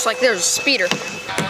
Looks like there's a speeder.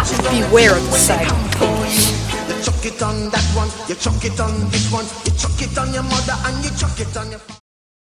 Gonna Beware of the? You chuck it on that one, you chuck it on this one, you chuck it on your mother and you chuck it on your.